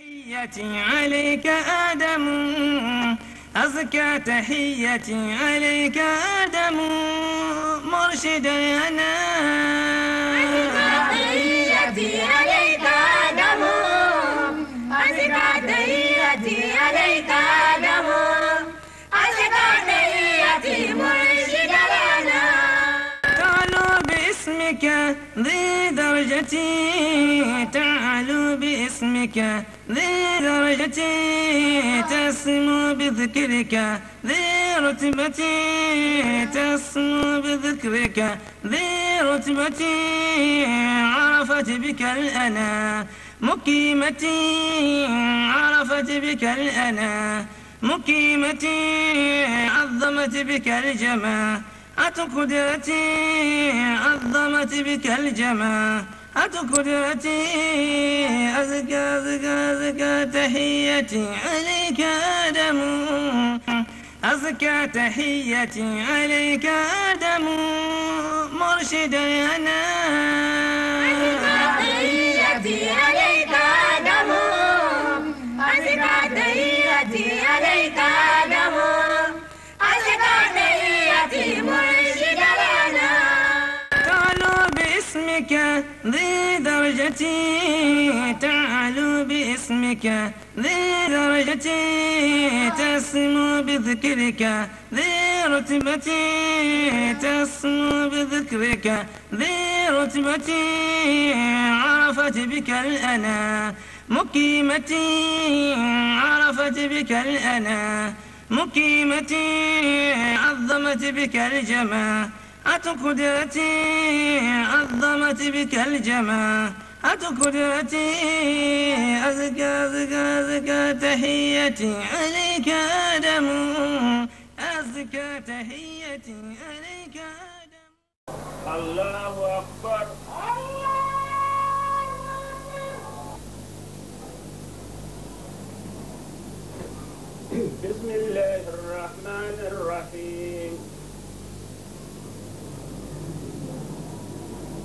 تحيتي عليك آدم أزكى تحيتي عليك آدم مرشد أنا تحيتي عليك آدم أزكى تحيتي عليك آدم أزكى تحيتي مرشد لنا. تعلو باسمك ذي درجتي تعلو باسمك ذي درجتي تسمو بذكرك ذي رتبتي تسمو بذكرك ذي رتبتي عرفت بك الأنا مقيمتي عرفت بك الأنا مقيمتي عظمت بك الجمال أتو قدرتي عظمت بك الجمال أتو قدرتي أزكى أزكى أزكى تحيتي عليك آدم. أزكى تحيتي عليك آدم مرشد أنا. تحيتي عليك آدم. أزكى تحيتي عليك آدم. ذي درجتي تعلو باسمك. ذي درجتي تسمو بذكرك. ذي رتبتي تسمو بذكرك. ذي رتبتي عرفت بك الأنا. مقيمتي عرفت بك الأنا. مقيمتي عظمت بك الجمال أتو قدرتي عظمت بك الجمال؟ أتو قدرتي أزكى أزكى أزكى تحيتي عليك آدم؟ أزكى تحيتي عليك آدم. الله أكبر. بسم الله الرحمن الرحيم.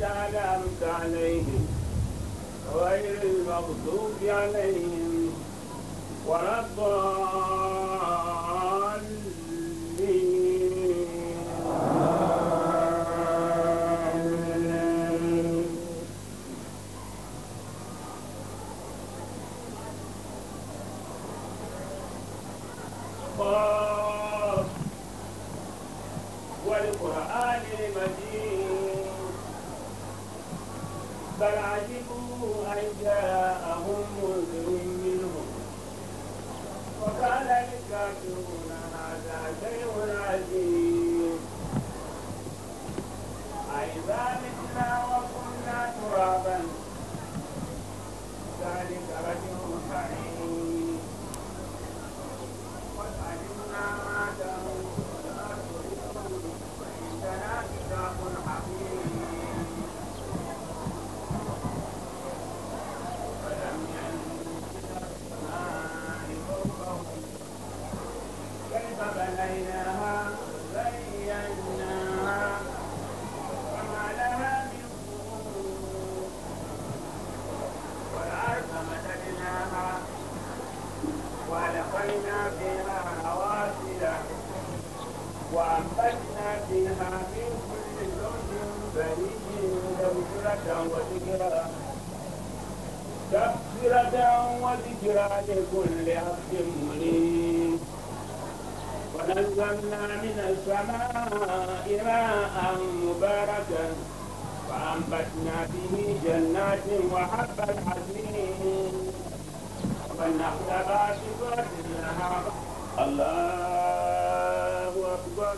الذين أنعمت عليهم غير المغضوب عليهم ولا الضالين. أنه باسط الله أكبر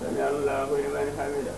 سمع الله لمن حمده.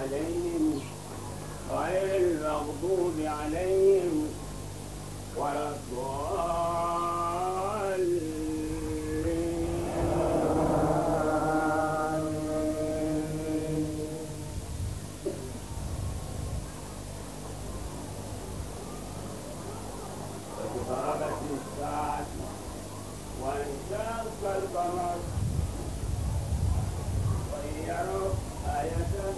عليهم غير المغضوب عليهم ولا الضالين.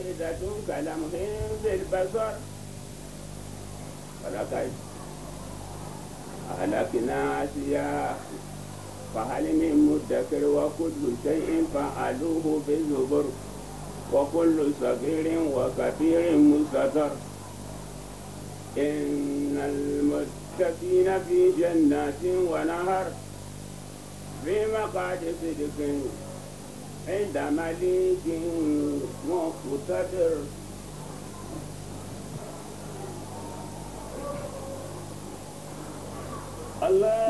آخرتهم كلامهم بالبصر ولا كيف أهلكنا سياح فهل من مدكر وكل شيء فعلوه بالزبر. وكل صغير وكبير مستتر. إن المتقين في جنات ونهر. في مقعد صدق عند مليك مقتدر الله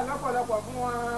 náà lọ́pọ̀lọpọ̀ fún wọn.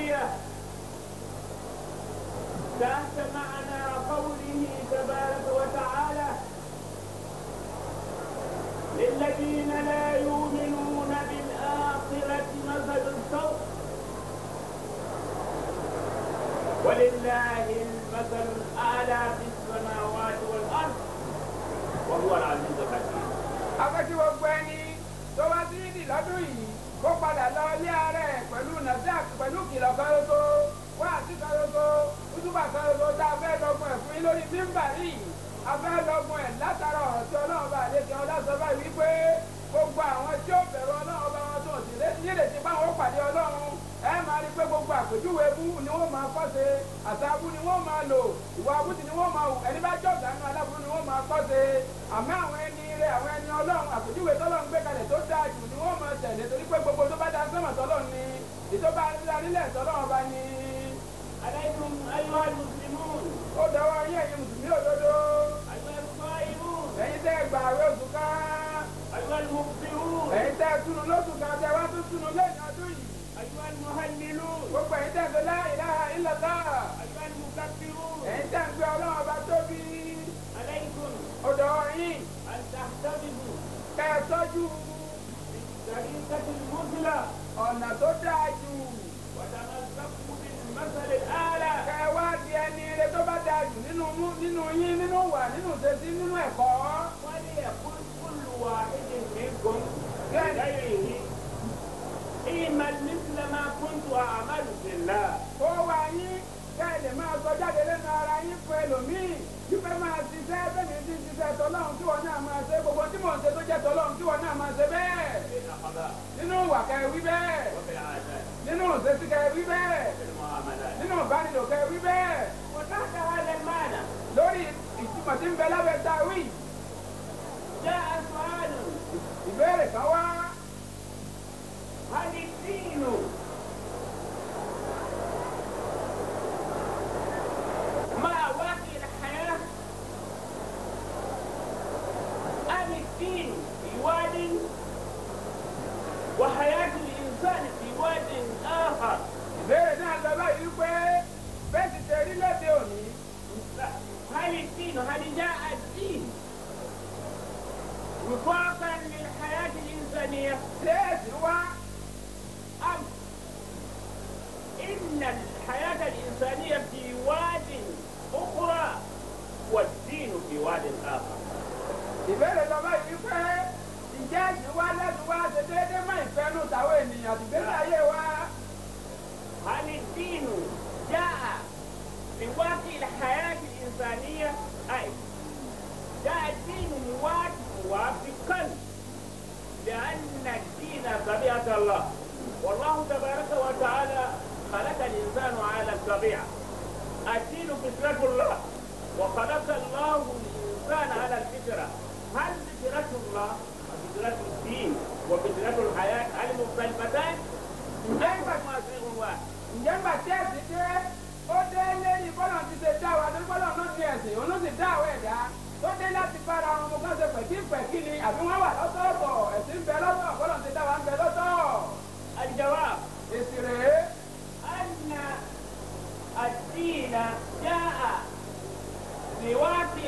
المنزوية تحت معنى قوله تبارك وتعالى للذين لا يؤمنون بالآخرة مثل السوء ولله المثل الأعلى في السماوات والأرض وهو العزيز الحكيم. Gbogbo ẹni tó wá sí ìdí lọ́dún yìí kó padà lọ ilé ààrẹ pẹ̀lú nàìjíríà pẹ̀lú kìlọ̀ kọ́lọ́tò wá àti kọ́lọ́tò kútùbà kọ́lọ́tò tá a fẹ́ lọ́gbọ̀n ẹ̀ fún yín lórí mímbà yìí. A fẹ́ lọ́gbọ̀n ẹ̀ látara ọ̀rọ̀ tí ọlọ́run bá kí ọlá sọ báyìí wípé gbogbo àwọn tí ó bẹ̀rù ọlọ́run bá wọn tó sì nírètí báwọn pàdé ọlọ́run. Ẹ máa rí pé gbogbo àpèjúwe bú ni wọ́n máa kọ́ ṣe àtàbù ni wọ́n máa lò ìwà abúti ni wọ́n máa wù. Ẹni bá jọ̀gá nínú aláburú ni wọ́n máa kọ́ ṣe àmọ́ àwọn ẹni rẹ àwọn ẹni ọlọ́run àpèjúwe tọ́lọ́run gbé kalẹ̀ tó dáa jù ni wọ́n máa tẹ̀lé torí pé gbogbo tó bá da sọ́mọ̀ ni ìjọba arílẹ̀ sọ́dọ̀ ọba ni alaykum ayyuha muslimun. ó dọwọ́ yín ẹ̀yin mùsùlùmí òdodo. ayyuha muslimun. ẹ̀yin tẹ́ gba àwẹ̀ oṣù ká. ayyuha muslimun. ẹ̀yin tẹ́ túnú lóṣù ká tẹ́ wá tún túnú lẹ́yìn ọdún yìí. ayyuha muhallilun. gbogbo ẹ̀yin tẹ́ sọ la ẹ̀yin tẹ́ ẹ ọ̀nà tó dáa yín nínú wà nínú tẹ̀sí nínú ẹ̀kọ́. wọ́n ní ẹ̀kọ́ olùwà èdè mẹ́gàn gáàdá yìí èyí máa ní sílẹ̀ máa kún tó àmàlù sílẹ̀. ó wà yín káyọ̀dé máa sọ jáde lẹ́nu ara yín fún ẹlòmíì yífẹ́ máa ṣiṣẹ́ bẹ́ẹ̀ ni ṣiṣẹ́ tọ́lọ́run tí wọ́n náà máa ṣe gbogbo tí mò ń ṣe tó jẹ́ tọ́lọ́run tí wọ́n náà máa ṣe bẹ́ẹ̀. nínú wàkà ẹ̀ wí bẹ́ẹ̀ nínú òṣèṣì kẹ́ ẹ̀ wí bẹ́ẹ̀ nínú ìbánilò kẹ́ ẹ̀ wí bẹ́ẹ̀. Bẹ lábẹ́ dáwì جاء سؤال. kan wá هل الدين مع واقع الحياة؟ أم الدين في وحياة الإنسان في واد آخر ìbéèrè náà lọ báyìí wípé bẹ́ẹ̀ ti ṣe rí lóde òní هل الدين هل جاء الدين وفاقا للحياة الإنسانية ṣé ẹ̀sìn wá أم إن الحياة الإنسانية في واد أخرى والدين في واد آخر. Ìbéèrè lọ báyìí wípé ǹjẹ́ ẹ̀sìn wá lẹ́sìn wá ṣe déédéé má ìfẹ́nu tàwọn ènìyàn àti ìgbésí ayé wa? هل الدين جاء في واقع الحياة الإنسانية أي جاء الدين موافق موافقا لأن الدين طبيعة الله والله تبارك وتعالى خلق الإنسان على الطبيعة الدين فطرة الله وخلق الله الإنسان على الفطرة هل فطرة الله وفطرة الدين وفطرة الحياة هل مختلفتان؟ أي ما شيء واحد ǹjẹ́ gbà tí ẹ̀sìn dé ó dé lẹ́yìn bọ́lá ti ṣe dá wa torí bọ́lá náà ní ẹ̀sìn òun ló sì dá àwọn ẹ̀dá tó dé láti bára wọn mo kàn ṣe pẹ̀kí pẹ̀kí ni àbí wọ́n wà lọ́tọ̀ọ̀tọ̀ ẹ̀sìn ń bẹ lọ́tọ̀ bọ́lá ti dá wa ń bẹ lọ́tọ̀. الجواب èsì rèé أن الدين جاء لواقع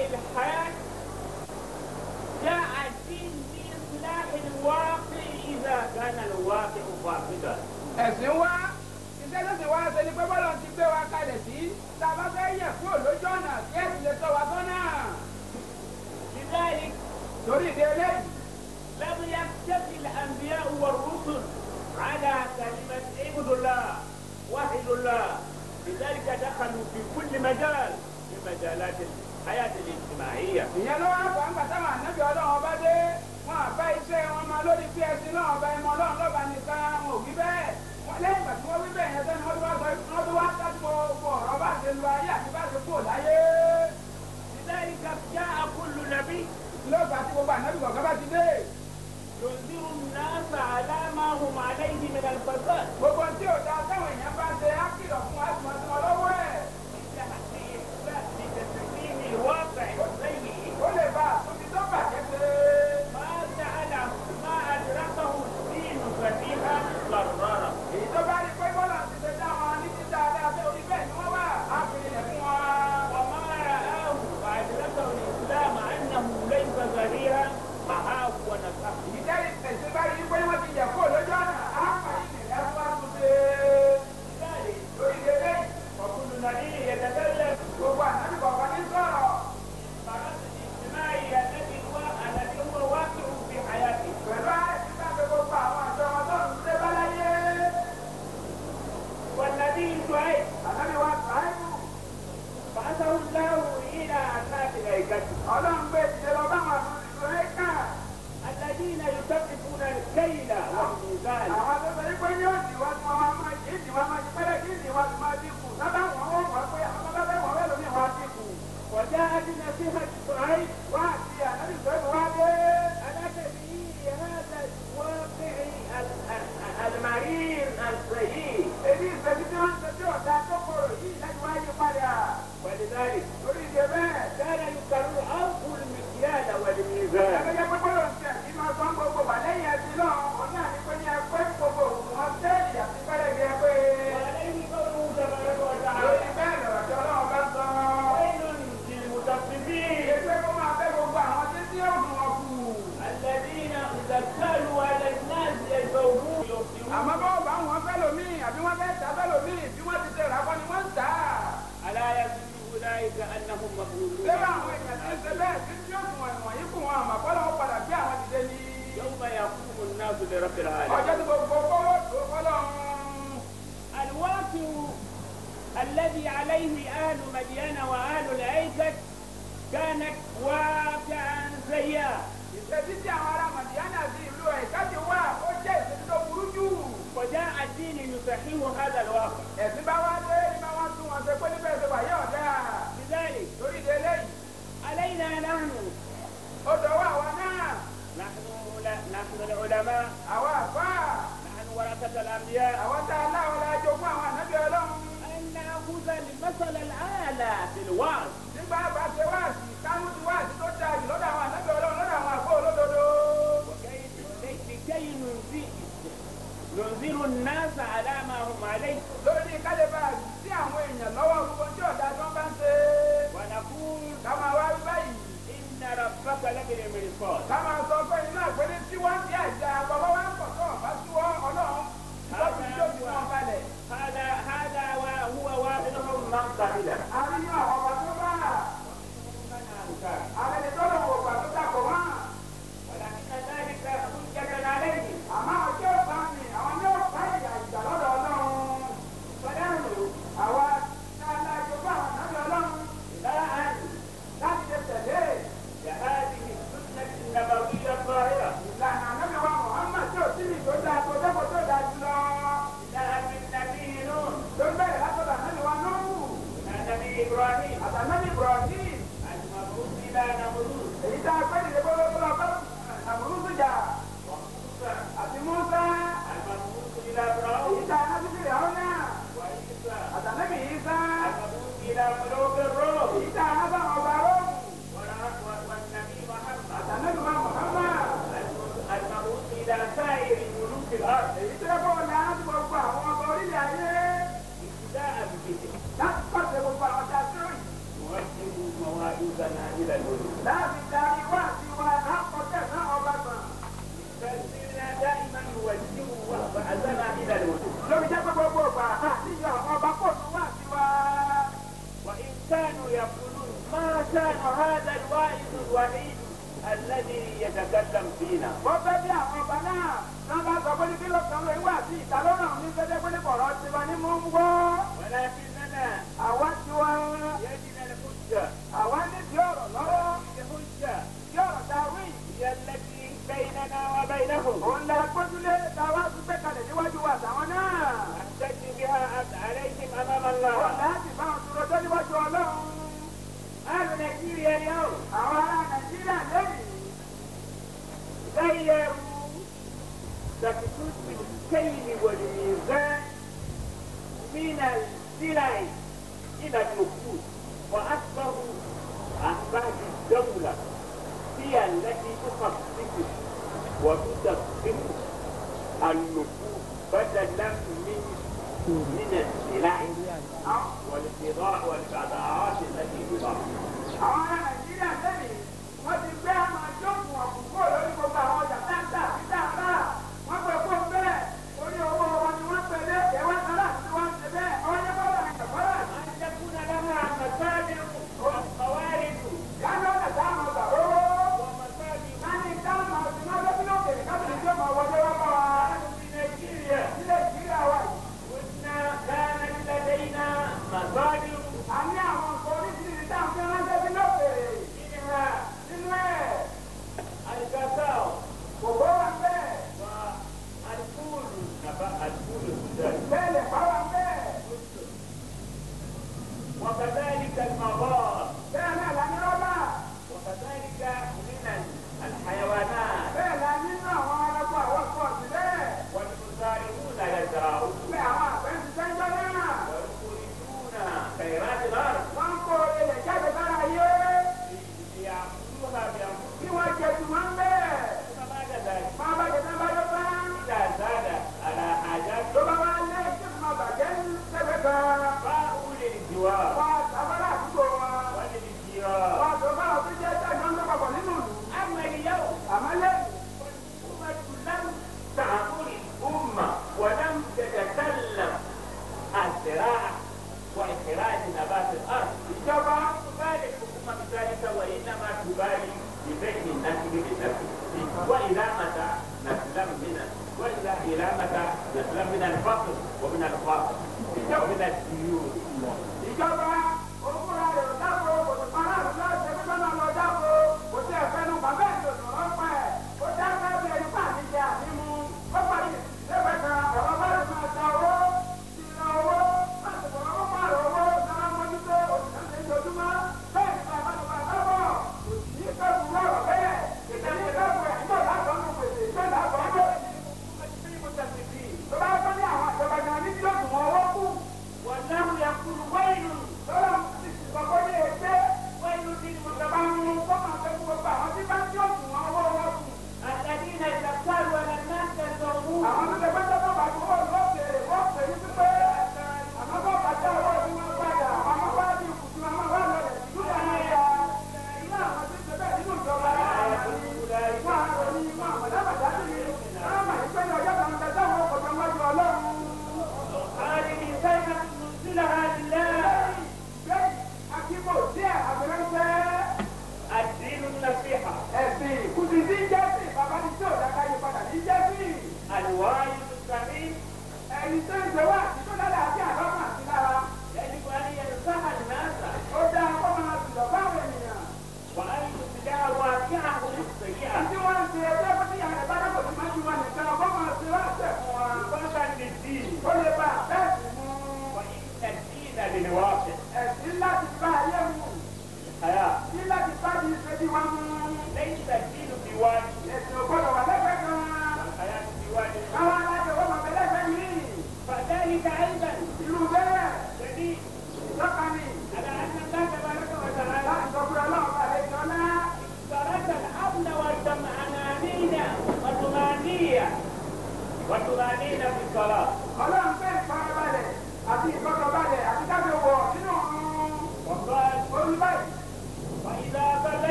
Ẹ̀sìn wá iṣẹ́ tó sì wá ṣe ni pé bọ́lá ti gbé wa kalẹ̀ sí tá a bá fẹ́ yẹ̀ kúrò lójú ọ̀nà kí ẹ̀sìn lè tọ́ wa sọ́nà. لذلك torí ìdí eléyìí لم يكتفي الأنبياء والرسل على كلمة اعبدوا الله وحدوا الله لذلك دخلوا في كل مجال من مجالات الحياة الاجتماعية ìyẹn ló wá fà ń gbà táwọn ànábì ọlọ́run ọba dé wọn àbá iṣẹ́ wọn máa lórí pé ẹsìn náà ọba ẹmọ ọlọ́run lọ́ba nìkan wọn ò wí bẹ́ẹ̀ wọn lẹ́yìn ìgbà tí wọ́n wí bẹ́ẹ̀ yẹn sẹ́ni wọ́n tó wá sọ wọ́n tó wá sásìkò gbogbo ọ̀rọ̀ bá ṣe lu ayé àti bá ṣe kú láyé. ìdá ìka já akúlù nàbí. lọ́ọ̀bà tí gbogbo ànábì kọ̀ọ̀kan bá ti dé. yòó نحن العلماء àfà نحن ورثة الأنبياء láwọn la jogún àwọn ànábì ọlọ́run أن نأخذ المثل الأعلى في الوعظ nígbà bá ṣe wáàsì kánú ti wáàsì tó dáa jù lọ́dọ̀ àwọn ànábì ọlọ́run lọ́dọ̀ àwọn àfọ olódodo. وكي- لكي ننذر ننذر الناس على ما المتقين وفي أعقابنا نبى قبل كل سنة واسي تلونا من سيد كل قرات بني مونغو ولكننا أوجوا يجنا الحجة أوان ديار الله الحجة ديار داوي التي بيننا وبينهم ولا كل دعوات بكرة لوجوا سمنا أتجي بها عليهم أمام الله ولا تفعل رجل وجوا لهم أهل نيجيريا اليوم أو أهل نيجيريا تخيروا من بالكيل والميزان من السلع إلى النفوس وأصبحوا أحباب الدولة هي التي تخصص وتدقق النفوس بدلا من من السلع والبضاع والبضاعات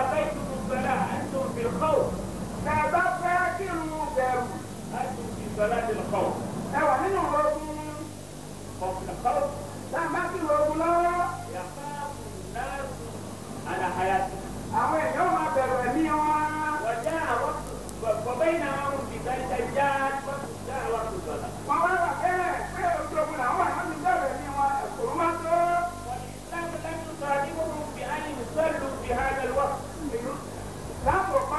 أتيتم الصلاة أنتم في الخوف. كذبت يكره داود أنتم في صلاة الخوف. أو منه رجل خوف الخوف. لا ما في رجل. يخاف الناس على حياته أو يوم برمي وجاء وقت وبينهم في ذلك جاء وقت وقت الظلام وما لم يصادقهم بأن يصلوا في هذا الوقت. Vamos.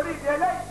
story realized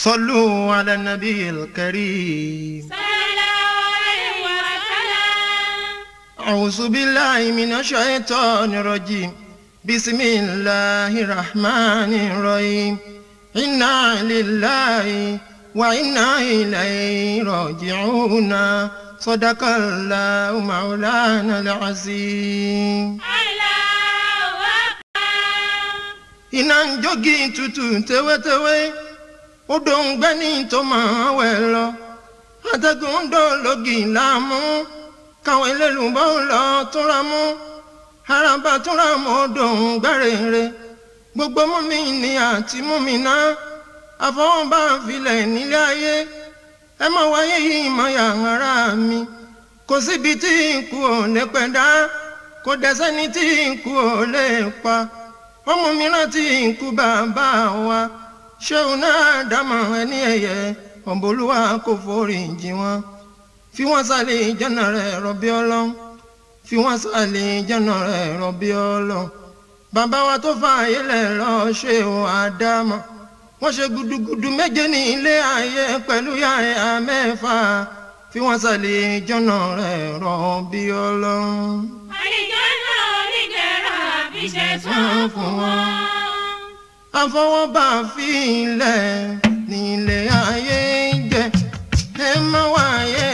صلوا على النبي الكريم أعوذ بالله من الشيطان الرجيم بسم الله الرحمن الرحيم إنا لله وإنا إليه راجعون صدق الله مولانا العظيم iná ń jógi tutù tewétewé odò ń gbẹ́ ní tó máa wẹ̀ lọ atẹ́gùn ń dò lógì láàmú káwọn elélùbọ́ ń lọ túnra mú araba túnra mú odò ń gbẹ́rẹ̀ẹ́rẹ́ gbogbo múmi ní àti múmi náà àfọwọ́bá filẹ̀ nílé ayé ẹ mọ̀ wáyé yìí mọ̀ yàrá mi. Kò síbi tí ikú ò lè pẹ́ dá kò dẹ́sẹ́ni tí ikú ò lè pa. Ọmọ mìíràn tí ikú bàbá wa ṣéun náà dámọ̀ ẹni ẹ̀yẹ ọ̀bọ̀lúwa kò forí jì wọ́n. Fi wọ́n sálẹ̀ ìjọ́nà rẹ̀ rọ̀bí ọlọ́run. Fi wọ́n sálẹ̀ ìjọ́nà rẹ̀ rọ̀bí ọlọ́run. Bàbá wa tó fà ayé lẹ̀ lọ ṣé o àdámọ̀ wọ́n ṣe gudugudu méje ní ilé ayé pẹ̀lú yàrá mẹ́fà. Fi wọ́n sálẹ̀ ìjọ́nà rẹ̀ rọ̀bí ọlọ́run. Àlìjọ́nà onídẹ̀ra fi ṣe tán fún wọn. Àfọwọ́bà fílẹ̀ nílé ayé jẹ́. Ẹ má wáyé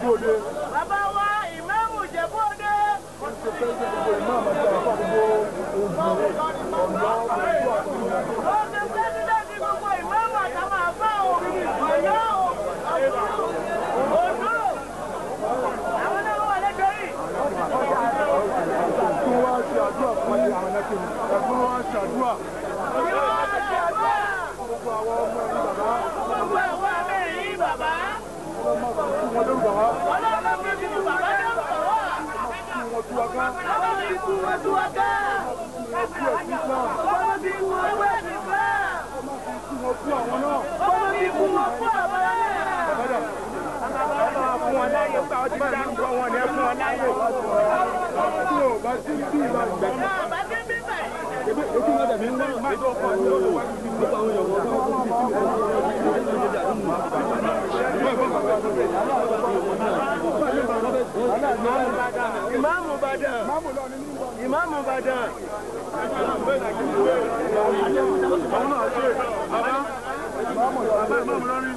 do there. ọtí tá ń kọ wọn ní ẹkún ọ láyò. tí o bá ti ń bí ìbá gbẹ. ebi ebi ma dàbí ńlá máa tó kọ ní ọjọ́ wa ti gbé àwọn èèyàn wọn kó ti ti wọn ní ọjọ́ ìjọba ìjọba ìjọba ìjọba ìmáàmù Ìbàdàn ìmáàmù Ìbàdàn. bàbá bàbá ìmáàmù lọ́rin.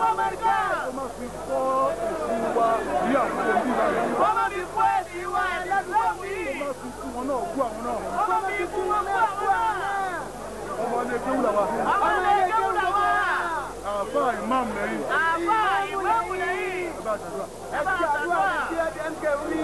má fi kọ́ ẹ̀sìn wa bí àkókò bí wa yẹn. wọ́n má fi kọ́ ẹ̀sìn wa ẹ̀lẹ́dúró mi. wọ́n má fi kú wọn náà kú àwọn náà. wọ́n má fi kú wọn kú àwọn náà. ọmọ ilé kéwù là wa. ọmọ ilé kéwù là wa. àfa imam lẹ́yìn. àfa imam lẹ́yìn. ẹ bá àdúrà. ẹ bá àdúrà kí ẹ dẹ́n kẹ́ wí.